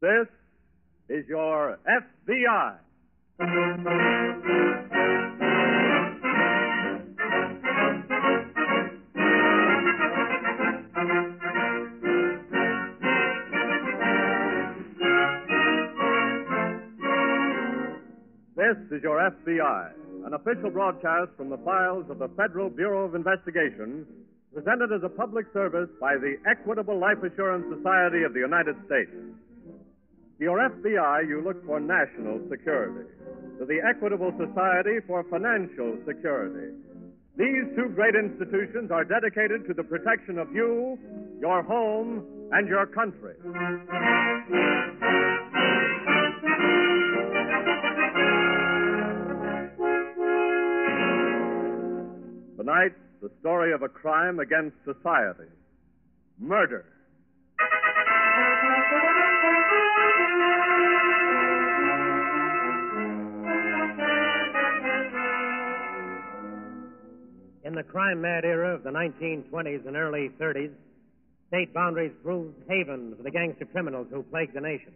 This is your FBI. This is your FBI, an official broadcast from the files of the Federal Bureau of Investigation, presented as a public service by the Equitable Life Assurance Society of the United States. To your FBI, you look for national security. To the Equitable Society for financial security. These two great institutions are dedicated to the protection of you, your home, and your country. Tonight, the story of a crime against society murder. In the crime mad era of the 1920s and early 30s, state boundaries proved havens for the gangster criminals who plagued the nation.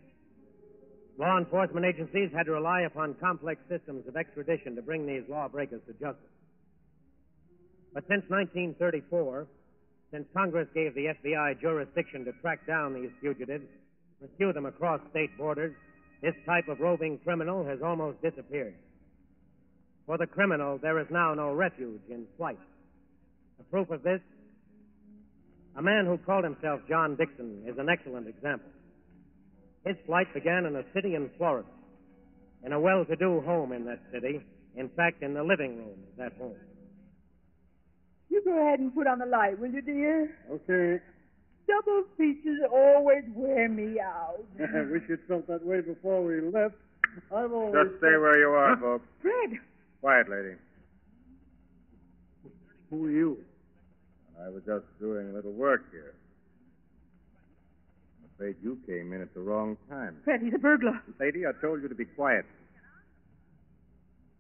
Law enforcement agencies had to rely upon complex systems of extradition to bring these lawbreakers to justice. But since 1934, since Congress gave the FBI jurisdiction to track down these fugitives, pursue them across state borders, this type of roving criminal has almost disappeared. For the criminal, there is now no refuge in flight. A proof of this, a man who called himself John Dixon is an excellent example. His flight began in a city in Florida, in a well-to-do home in that city, in fact, in the living room of that home. You go ahead and put on the light, will you, dear? Okay. Double features always wear me out. I wish you'd felt that way before we left. I've always. Just stay where you are, Bob. Fred, Quiet, lady. Who are you? I was just doing a little work here. I'm afraid you came in at the wrong time. Fred, he's a burglar. Lady, I told you to be quiet.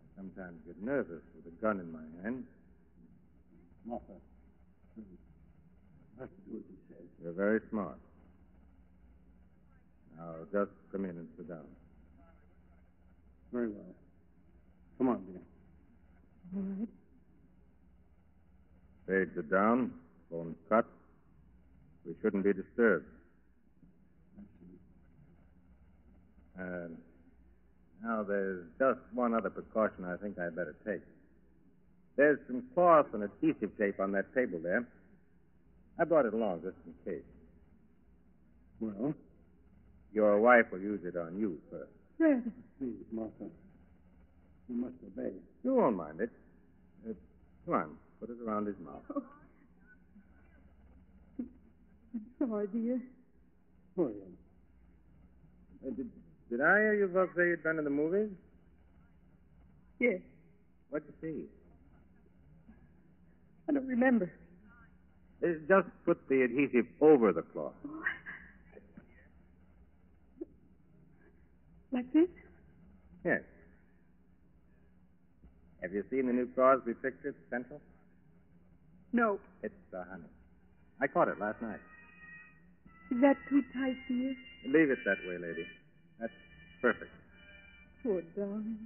I sometimes get nervous with a gun in my hand. Martha. I have to do as he says. You're very smart. Now, just come in and sit down. Very well. Come on, dear. All right. Spades are down, bones cut. We shouldn't be disturbed. And now there's just one other precaution I think I'd better take. There's some cloth and adhesive tape on that table there. I brought it along just in case. Well, Your wife will use it on you first. Fred, please, Martha. You must obey. You won't mind it. Come on, put it around his mouth. I'm sorry, dear. Oh, yeah. Uh, did, did I hear you folks say you'd been to the movies? Yes, What'd you see? I don't remember. Uh, just put the adhesive over the cloth. Like this? Yes. Have you seen the new Crosby picture, Central? No. It's the honey. I caught it last night. Is that too tight, dear? Leave it that way, lady. That's perfect. Poor darling.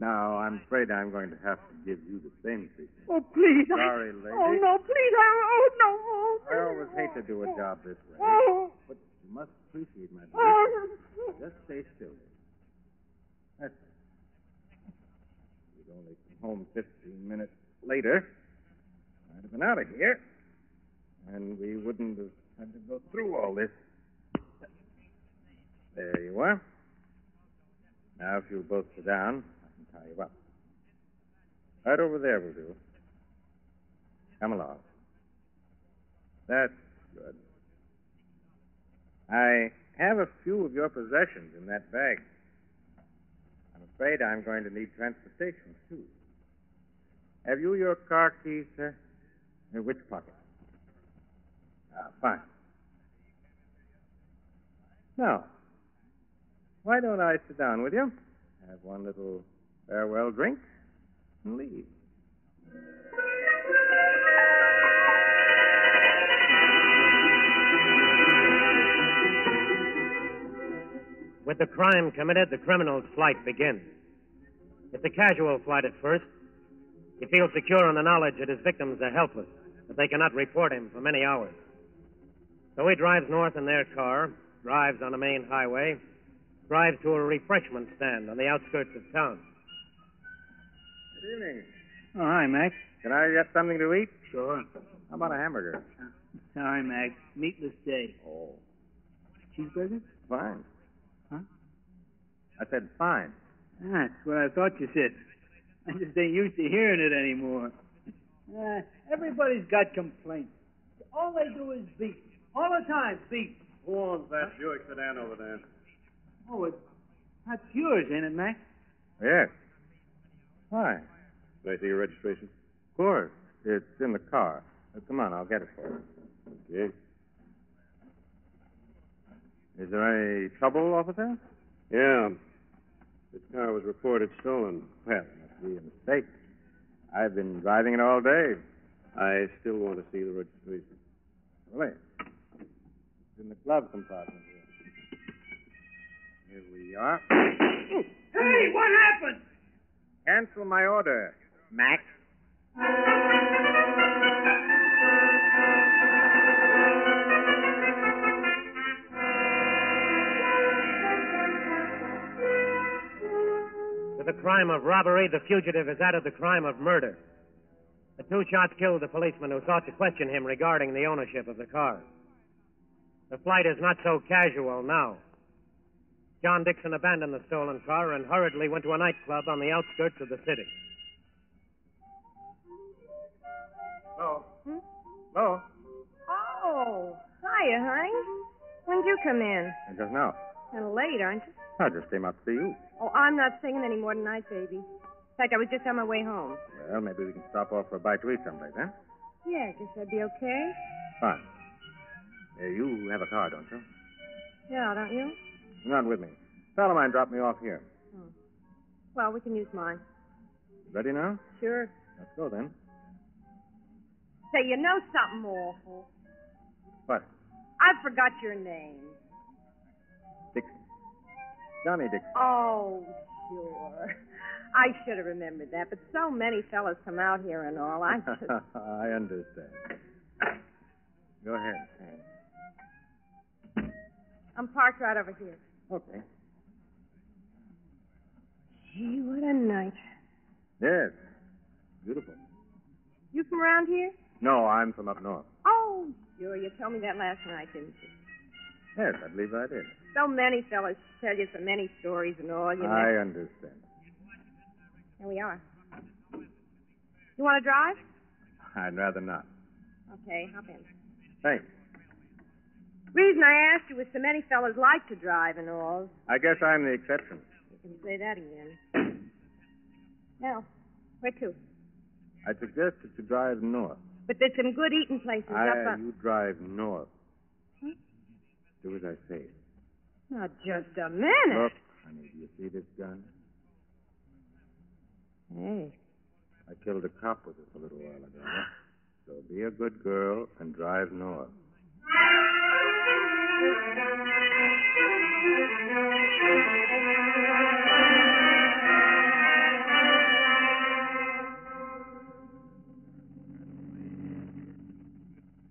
Now, I'm afraid I'm going to have to give you the same treatment. Oh, please. I- Sorry, lady. Oh, no, please. I, oh, no. Oh, I always hate to do a job this way. Oh, oh. But you must appreciate my oh. Just stay still. That's only come home 15 minutes later. I'd have been out of here. And we wouldn't have had to go through all this. There you are. Now, if you'll both sit down, I can tie you up. Right over there will do. Come along. That's good. I have a few of your possessions in that bag. Afraid I'm going to need transportation, too. Have you your car keys, sir? In which pocket? Ah, fine. Now, why don't I sit down with you, have one little farewell drink, and leave? With the crime committed, the criminal's flight begins. It's a casual flight at first. He feels secure in the knowledge that his victims are helpless, that they cannot report him for many hours. So he drives north in their car, drives on the main highway, drives to a refreshment stand on the outskirts of town. Good evening. Oh, hi, Mac. Can I get something to eat? Sure. How about a hamburger? Sorry, Mac. Meatless day. Oh, Cheeseburger? fine. Huh? I said fine. That's what I thought you said. I just ain't used to hearing it anymore. Uh, everybody's got complaints. All they do is beat. All the time, beat. Who owns that Buick sedan over there? Oh, it, that's yours, ain't it, Mac? Yes. Why? Can I see your registration? Of course. It's in the car. Uh, come on, I'll get it for you. Okay. Is there any trouble, officer? Yeah. This car was reported stolen. Well, it must be a mistake. I've been driving it all day. I still want to see the registration. Really? It's in the glove compartment here. Here we are. Hey, what happened? Cancel my order, Mac. Crime of robbery, the fugitive has added the crime of murder. The two shots killed the policeman who sought to question him regarding the ownership of the car. The flight is not so casual now. John Dixon abandoned the stolen car and hurriedly went to a nightclub on the outskirts of the city. Hello. Hmm? Hello. Oh, hiya, honey. When'd you come in? Just now. Kind of late, aren't you? I just came out to see you. Oh, I'm not singing any more tonight, baby. In fact, I was just on my way home. Well, maybe we can stop off for a bite to eat someplace, huh? Yeah, guess that'd be okay. Fine. Uh, you have a car, don't you? Yeah, don't you? Not with me. A fellow of mine dropped me off here. Well, we can use mine. Ready now? Sure. Let's go then. Say, you know something awful. What? I forgot your name. Johnny Dixon. Oh, sure. I should have remembered that, but so many fellows come out here and all. I just. I understand. Go ahead. I'm parked right over here. Okay. Gee, what a night. Yes. Beautiful. You from around here? No, I'm from up north. Oh, sure. You told me that last night, didn't you? Yes, I believe I did. So many fellows tell you so many stories and all. You know. I understand. Here we are. You want to drive? I'd rather not. Okay, hop in. Thanks. Reason I asked you was so many fellows like to drive and all. I guess I'm the exception. You can say that again. Now, where to? I'd suggest that you drive north. But there's some good eating places I, up on. you drive north. Do as I say. Not just a minute. Look, honey, do you see this gun? Hey. I killed a cop with it a little while ago. So be a good girl and drive north.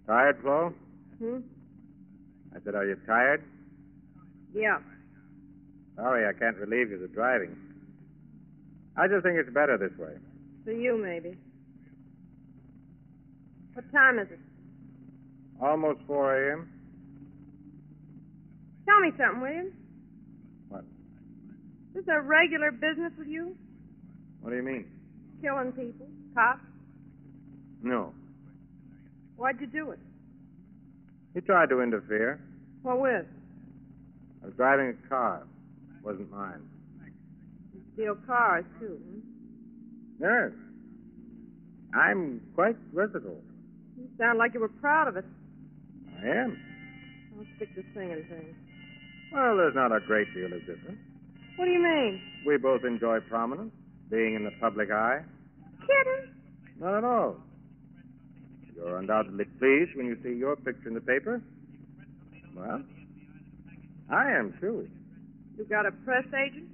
Tired, Flo? Hmm? I said, are you tired? Yeah. Sorry, I can't relieve you of the driving. I just think it's better this way. For you, maybe. What time is it? Almost 4 a.m. Tell me something, will you? What? Is this a regular business with you? What do you mean? Killing people? Cops? No. Why'd you do it? He tried to interfere. What with? I was driving a car. It wasn't mine. You steal cars, too, hmm? Yes. I'm quite versatile. You sound like you were proud of it. I am. Don't stick to singing things. Well, there's not a great deal of difference. What do you mean? We both enjoy prominence, being in the public eye. Kidding? Not at all. You're undoubtedly pleased when you see your picture in the paper. Well, I am too. You got a press agent?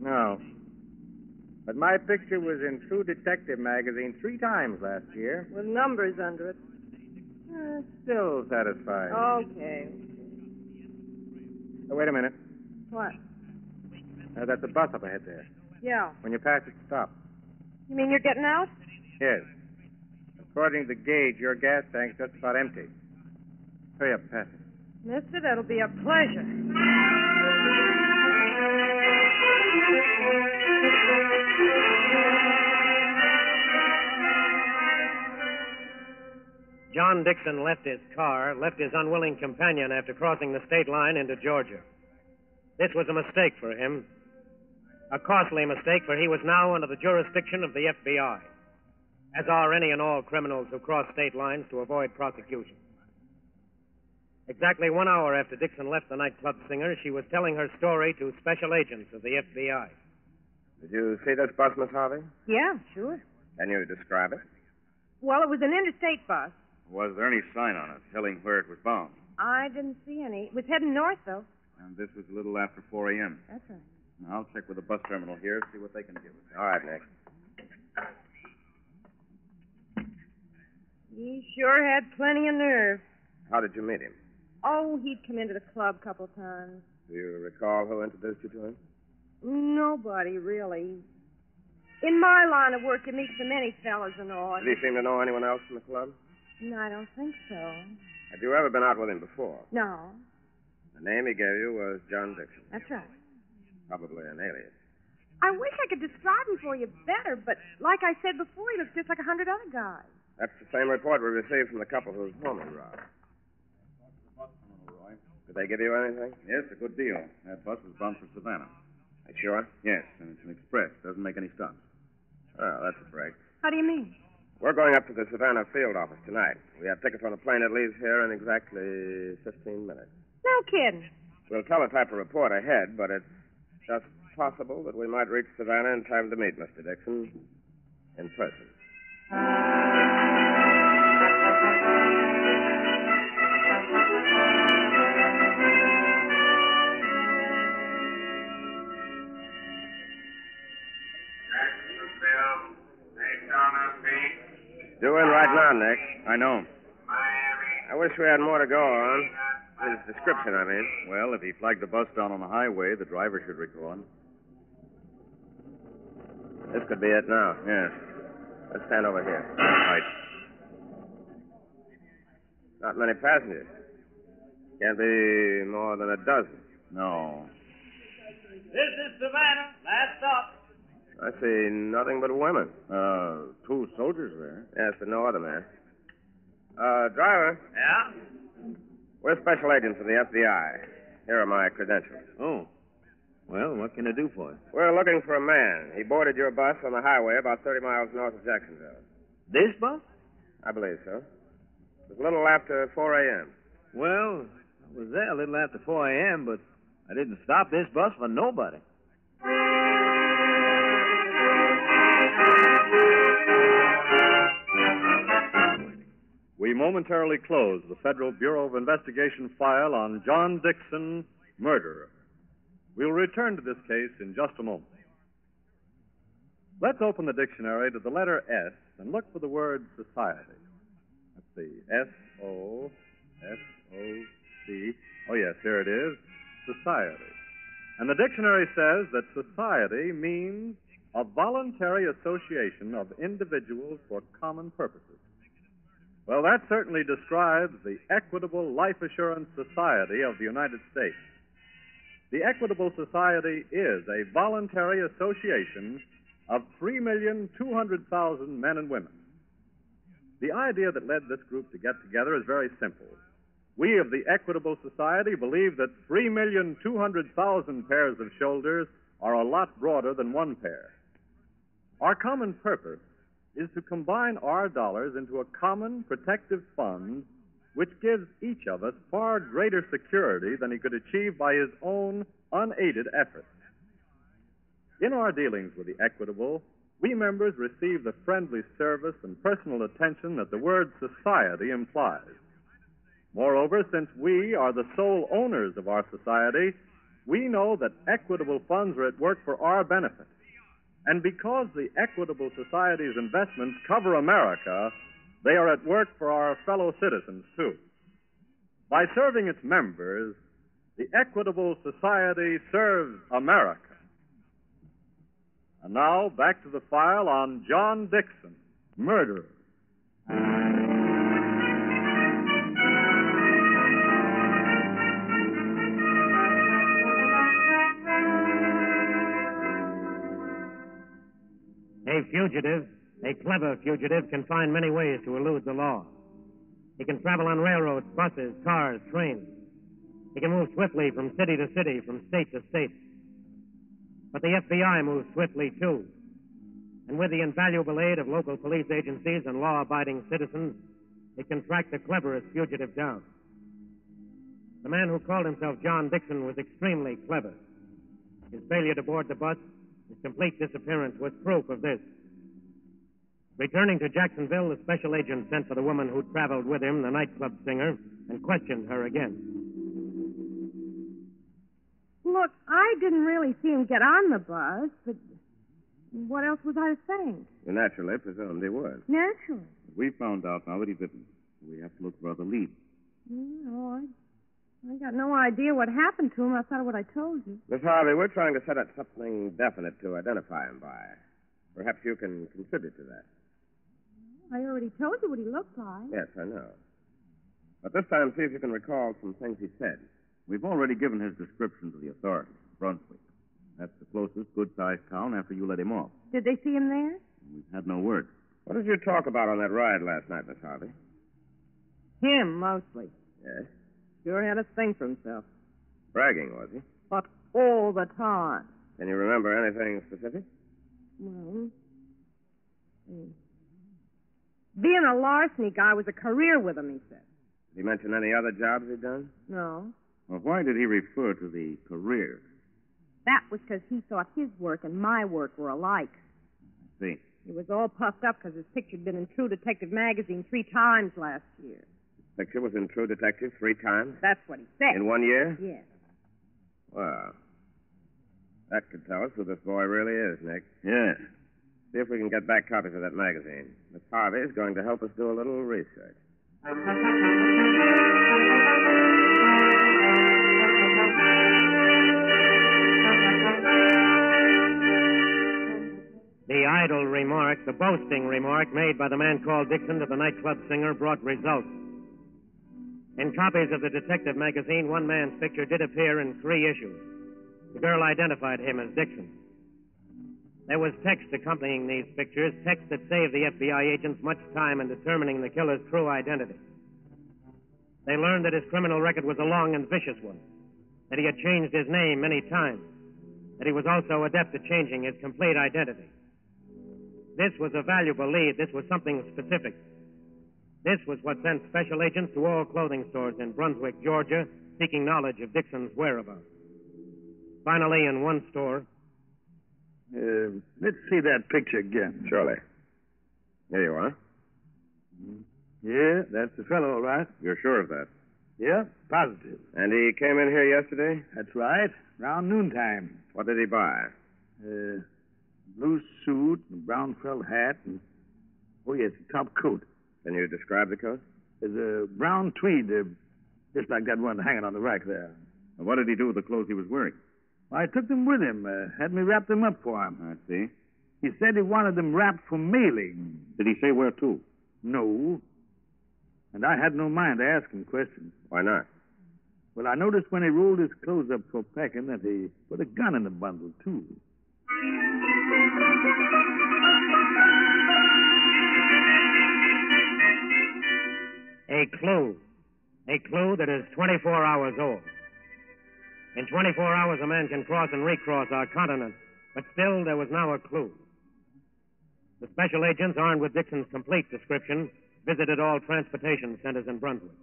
No. But my picture was in True Detective magazine three times last year. With numbers under it. Uh, still satisfied. Okay. Oh, wait a minute. What? Uh, that's a bus up ahead there. Yeah. When you pass it, stop. You mean you're getting out? Yes. According to the gauge, your gas tank's just about empty. Hurry up, pass it. Mister, that'll be a pleasure. John Dixon left his car, left his unwilling companion after crossing the state line into Georgia. This was a mistake for him. A costly mistake, for he was now under the jurisdiction of the FBI, as are any and all criminals who cross state lines to avoid prosecution. Exactly one hour after Dixon left the nightclub singer, she was telling her story to special agents of the FBI. Did you see this bus, Miss Harvey? Yeah, sure. Can you describe it? Well, it was an interstate bus. Was there any sign on it telling where it was bound? I didn't see any. It was heading north, though. And this was a little after 4 a.m. That's right. Now, I'll check with the bus terminal here, see what they can give us. All right, Nick. He sure had plenty of nerve. How did you meet him? Oh, he'd come into the club a couple times. Do you recall who introduced you to him? Nobody, really. In my line of work, you meet so many fellas and all. Did he seem to know anyone else in the club? No, I don't think so. Had you ever been out with him before? No, The name he gave you was John Dixon. that's right. Probably an alias. I wish I could describe him for you better, but like I said before, he looks just like a hundred other guys. That's the same report we received from the couple whose home he robbed. Did they give you anything? Yes, a good deal. That bus was bound for Savannah. Are you sure? Yes, and it's an express. Doesn't make any stops. Oh, that's a break. How do you mean? We're going up to the Savannah field office tonight. We have tickets on a plane that leaves here in exactly 15 minutes. No kidding. We'll teletype a report ahead, but it's just possible that we might reach Savannah in time to meet Mr. Dixon in person. Doing right now, Nick. I know. I wish we had more to go on. His description, I mean. Well, if he flagged the bus down on the highway, the driver should record. This could be it now. Yes. Let's stand over here. Right. Not many passengers. Can't be more than a dozen. No. This is Savannah. Last stop. I see nothing but women. Uh, two soldiers there. Yes, but no other man. Uh, driver, Yeah? we're special agents of the FBI. Here are my credentials. Oh. Well, what can I do for you? We're looking for a man. He boarded your bus on the highway about 30 miles north of Jacksonville. This bus? I believe so. It was a little after 4 a.m. Well, I was there a little after 4 a.m., but I didn't stop this bus for nobody. We momentarily close the Federal Bureau of Investigation file on John Dixon, murderer. We'll return to this case in just a moment. Let's open the dictionary to the letter S and look for the word society. Let's see. S O S O C. Oh, yes, here it is. Society. And the dictionary says that society means a voluntary association of individuals for common purposes. Well, that certainly describes the Equitable Life Assurance Society of the United States. The Equitable Society is a voluntary association of 3,200,000 men and women. The idea that led this group to get together is very simple. We of the Equitable Society believe that 3,200,000 pairs of shoulders are a lot broader than one pair. Our common purpose is to combine our dollars into a common protective fund which gives each of us far greater security than he could achieve by his own unaided efforts. In our dealings with the Equitable, we members receive the friendly service and personal attention that the word society implies. Moreover, since we are the sole owners of our society, we know that equitable funds are at work for our benefit. And because the Equitable Society's investments cover America, they are at work for our fellow citizens, too. By serving its members, the Equitable Society serves America. And now, back to the file on John Dixon, murderer. A fugitive, a clever fugitive, can find many ways to elude the law. He can travel on railroads, buses, cars, trains. He can move swiftly from city to city, from state to state. But the FBI moves swiftly, too. And with the invaluable aid of local police agencies and law abiding citizens, it can track the cleverest fugitive down. The man who called himself John Dixon was extremely clever. His failure to board the bus, his complete disappearance, was proof of this. Returning to Jacksonville, the special agent sent for the woman who traveled with him, the nightclub singer, and questioned her again. Look, I didn't really see him get on the bus, but what else was I to think? You naturally presumed he would. Naturally. We found out now that he didn't. We have to look for other leads. You know, I, I got no idea what happened to him outside of what I told you. Miss Harvey, we're trying to set up something definite to identify him by. Perhaps you can contribute to that. I already told you what he looked like. Yes, I know. But this time, see if you can recall some things he said. We've already given his description to the authorities. Brunswick. That's the closest good sized town after you let him off. Did they see him there? We've had no word. What did you talk about on that ride last night, Miss Harvey? Him, mostly. Yes. Sure had a thing for himself. Bragging, was he? But all the time. Can you remember anything specific? Well, being a larceny guy was a career with him, he said. Did he mention any other jobs he'd done? No. Well, why did he refer to the career? That was because he thought his work and my work were alike. I see. He was all puffed up because his picture'd been in True Detective magazine three times last year. Picture was in True Detective three times? That's what he said. In one year? Yes. Well, that could tell us who this boy really is, Nick. Yes. See if we can get back copies of that magazine. Miss Harvey is going to help us do a little research. The idle remark, the boasting remark made by the man called Dixon to the nightclub singer brought results. In copies of the detective magazine, one man's picture did appear in three issues. The girl identified him as Dixon. There was text accompanying these pictures, text that saved the FBI agents much time in determining the killer's true identity. They learned that his criminal record was a long and vicious one, that he had changed his name many times, that he was also adept at changing his complete identity. This was a valuable lead. This was something specific. This was what sent special agents to all clothing stores in Brunswick, Georgia, seeking knowledge of Dixon's whereabouts. Finally, in one store, Uh, let's see that picture again. Surely. There you are. Yeah, that's the fellow, all right. You're sure of that? Yeah, positive. And he came in here yesterday? That's right. Around noontime. What did he buy? Uh, blue suit, and brown felt hat, and oh yes, a top coat. Can you describe the coat? There's a brown tweed, uh, just like that one hanging on the rack there. And what did he do with the clothes he was wearing? I took them with him. Uh, had me wrap them up for him. I see. He said he wanted them wrapped for mailing. Did he say where to? No. And I had no mind to ask him questions. Why not? Well, I noticed when he rolled his clothes up for packing that he put a gun in the bundle, too. A clue. A clue that is 24 hours old. In 24 hours, a man can cross and recross our continent, but still there was now a clue. The special agents, armed with Dixon's complete description, visited all transportation centers in Brunswick.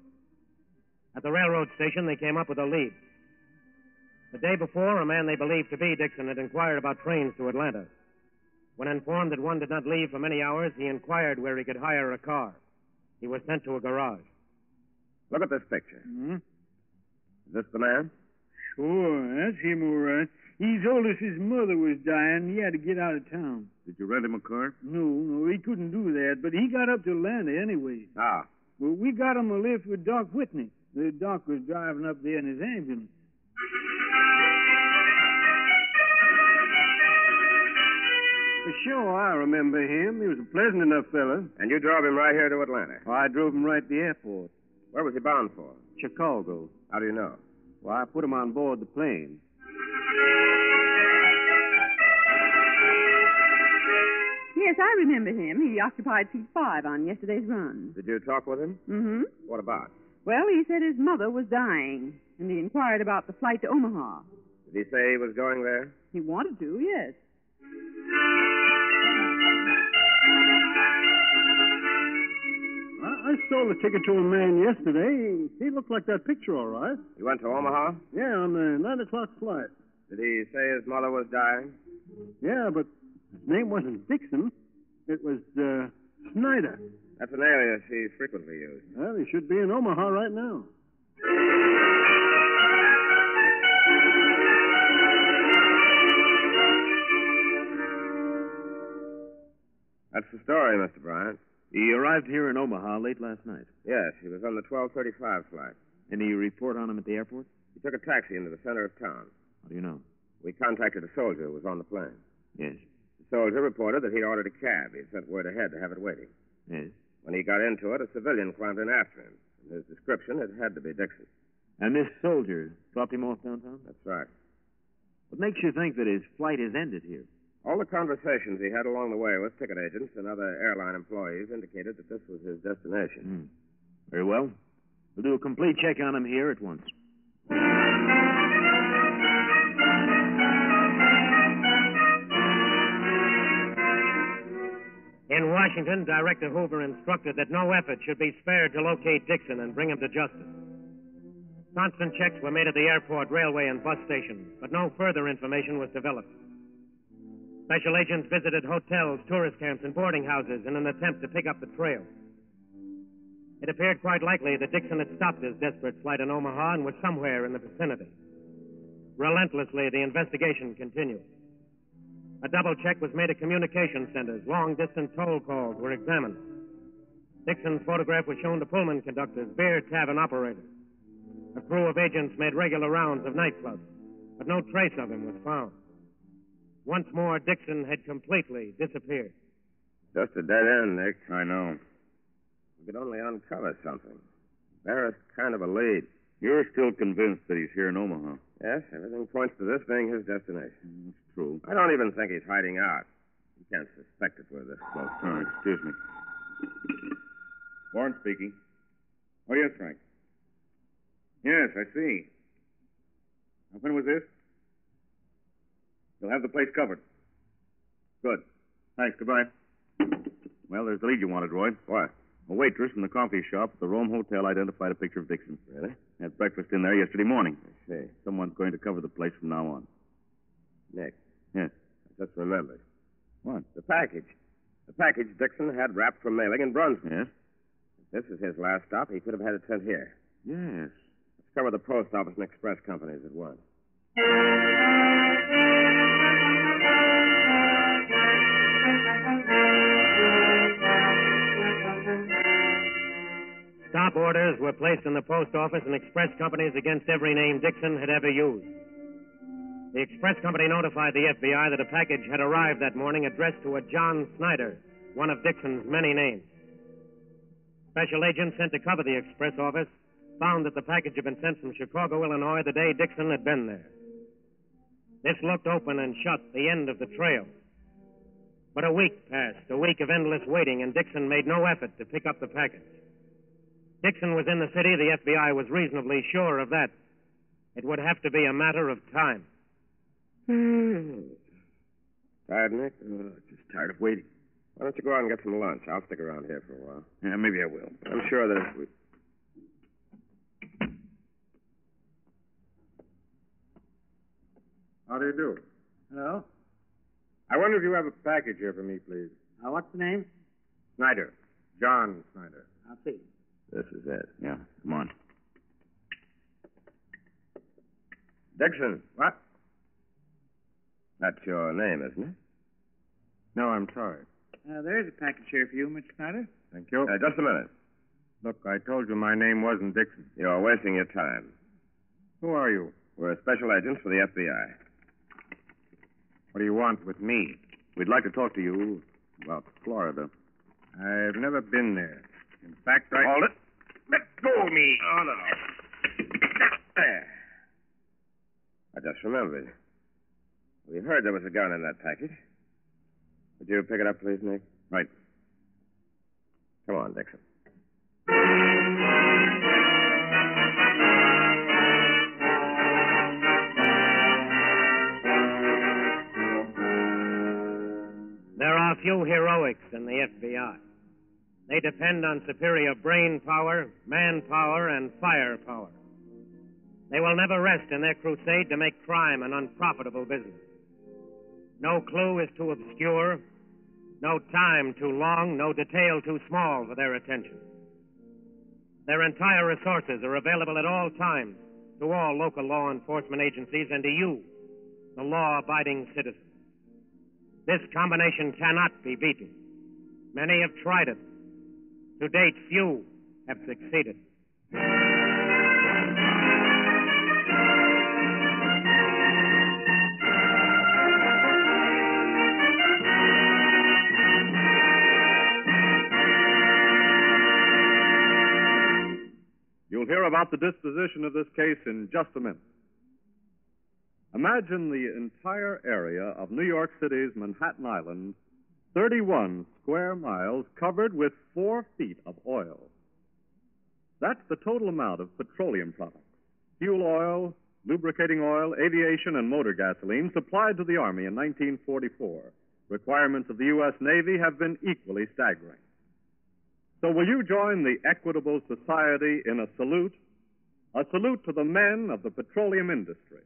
At the railroad station, they came up with a lead. The day before, a man they believed to be Dixon had inquired about trains to Atlanta. When informed that one did not leave for many hours, he inquired where he could hire a car. He was sent to a garage. Look at this picture. Hmm? Is this the man? Sure, that's him all right. He told us his mother was dying. He had to get out of town. Did you rent him a car? No, no, he couldn't do that, but he got up to Atlanta anyway. Ah. Well, we got him a lift with Doc Whitney. The doc was driving up there in his ambulance. Sure, I remember him. He was a pleasant enough fellow. And you drove him right here to Atlanta. Oh, I drove him right to the airport. Where was he bound for? Chicago. How do you know? Well, I put him on board the plane. Yes, I remember him. He occupied seat five on yesterday's run. Did you talk with him? Mm-hmm. What about? Well, he said his mother was dying, and he inquired about the flight to Omaha. Did he say he was going there? He wanted to, yes. I, sold the ticket to a man yesterday. He looked like that picture, all right. He went to Omaha? Yeah, on the 9 o'clock flight. Did he say his mother was dying? Yeah, but his name wasn't Dixon. It was uh, Snyder. That's an alias he frequently used. Well, he should be in Omaha right now. That's the story, Mr. Bryant. He arrived here in Omaha late last night. Yes, he was on the 1235 flight. Any report on him at the airport? He took a taxi into the center of town. How do you know? We contacted a soldier who was on the plane. Yes. The soldier reported that he'd ordered a cab. He'd sent word ahead to have it waiting. Yes. When he got into it, a civilian climbed in after him. In his description, it had to be Dixon. And this soldier dropped him off downtown? That's right. What makes you think that his flight is ended here? All the conversations he had along the way with ticket agents and other airline employees indicated that this was his destination. Hmm. Very well. We'll do a complete check on him here at once. In Washington, Director Hoover instructed that no effort should be spared to locate Dixon and bring him to justice. Constant checks were made at the airport, railway, and bus stations, but no further information was developed. Special agents visited hotels, tourist camps, and boarding houses in an attempt to pick up the trail. It appeared quite likely that Dixon had stopped his desperate flight in Omaha and was somewhere in the vicinity. Relentlessly, the investigation continued. A double check was made at communication centers. Long distance toll calls were examined. Dixon's photograph was shown to Pullman conductors, beer tavern operators. A crew of agents made regular rounds of nightclubs, but no trace of him was found. Once more, Dixon had completely disappeared. Just a dead end, Nick. I know. We could only uncover something. Barrett's kind of a lead. You're still convinced that he's here in Omaha? Yes, everything points to this being his destination. Mm, that's true. I don't even think he's hiding out. You can't suspect it we're this close. Oh, excuse me. Warren speaking. Oh, yes, Frank. Yes, I see. Now, when was this? You'll have the place covered. Good. Thanks. Goodbye. Well, there's the lead you wanted, Roy. What? A waitress in the coffee shop at the Rome Hotel identified a picture of Dixon. Really? Had breakfast in there yesterday morning. I see. Someone's going to cover the place from now on. Nick. Yes. I just remembered. What? The package. The package Dixon had wrapped for mailing in Brunswick. Yes? If this is his last stop, he could have had it sent here. Yes. Let's cover the post office and express companies at once. Stop orders were placed in the post office and express companies against every name Dixon had ever used. The express company notified the FBI that a package had arrived that morning addressed to a John Snyder, one of Dixon's many names. Special agents sent to cover the express office found that the package had been sent from Chicago, Illinois, the day Dixon had been there. This looked open and shut, the end of the trail. But a week passed, a week of endless waiting, and Dixon made no effort to pick up the package. Dixon was in the city. The FBI was reasonably sure of that. It would have to be a matter of time. Tired, Nick? Uh, just tired of waiting. Why don't you go out and get some lunch? I'll stick around here for a while. Yeah, maybe I will. I'm sure that if we. How do you do? Hello? I wonder if you have a package here for me, please. Uh, what's the name? Snyder. John Snyder. I'll see. This is it. Yeah, come on. Dixon. What? That's your name, isn't it? No, I'm sorry. Uh, there's a package here for you, Mr. Snyder. Thank you. Uh, just a minute. Look, I told you my name wasn't Dixon. You're wasting your time. Who are you? We're special agents for the FBI. What do you want with me? We'd like to talk to you about Florida. I've never been there. In fact, I. Hold it. Let go of me. Oh, no. There. I just remembered. We heard there was a gun in that package. Would you pick it up, please, Nick? Right. Come on, Dixon. There are few heroics in the FBI. They depend on superior brain power, manpower, and firepower. They will never rest in their crusade to make crime an unprofitable business. No clue is too obscure, no time too long, no detail too small for their attention. Their entire resources are available at all times to all local law enforcement agencies and to you, the law abiding citizen. This combination cannot be beaten. Many have tried it. To date, few have succeeded. You'll hear about the disposition of this case in just a minute. Imagine the entire area of New York City's Manhattan Island, 31 square miles covered with four feet of oil. That's the total amount of petroleum products fuel oil, lubricating oil, aviation, and motor gasoline supplied to the Army in 1944. Requirements of the U.S. Navy have been equally staggering. So, will you join the Equitable Society in a salute? A salute to the men of the petroleum industry.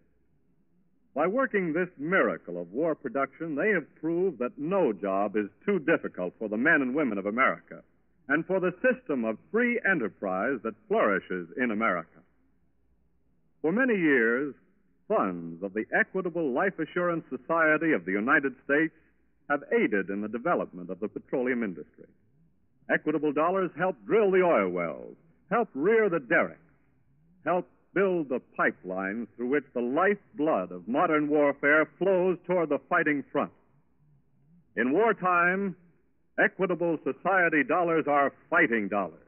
By working this miracle of war production, they have proved that no job is too difficult for the men and women of America and for the system of free enterprise that flourishes in America. For many years, funds of the Equitable Life Assurance Society of the United States have aided in the development of the petroleum industry. Equitable dollars help drill the oil wells, help rear the derricks, help build the pipelines through which the lifeblood of modern warfare flows toward the fighting front. In wartime, Equitable Society dollars are fighting dollars.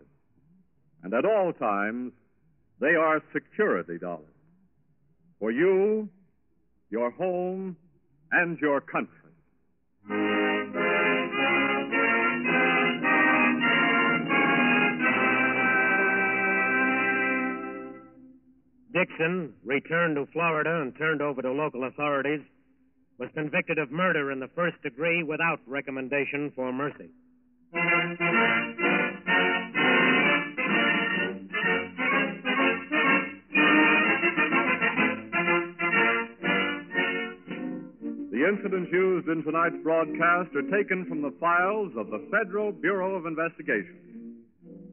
And at all times, they are security dollars. For you, your home, and your country. Dixon, returned to Florida and turned over to local authorities, was convicted of murder in the first degree without recommendation for mercy. The incidents used in tonight's broadcast are taken from the files of the Federal Bureau of Investigation.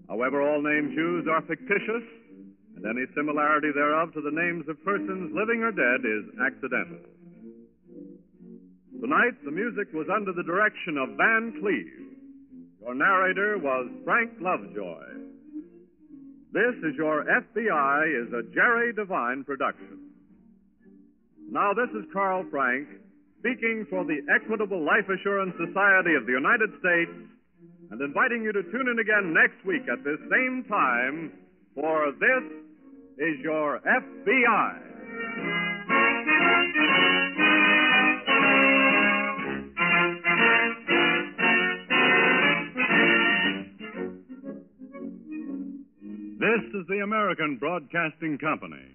However, all names used are fictitious, and any similarity thereof to the names of persons living or dead is accidental. Tonight, the music was under the direction of Van Cleave. Your narrator was Frank Lovejoy. This is Your FBI is a Jerry Devine production. Now, this is Carl Frank speaking for the Equitable Life Assurance Society of the United States and inviting you to tune in again next week at this same time for This is Your FBI. This is the American Broadcasting Company.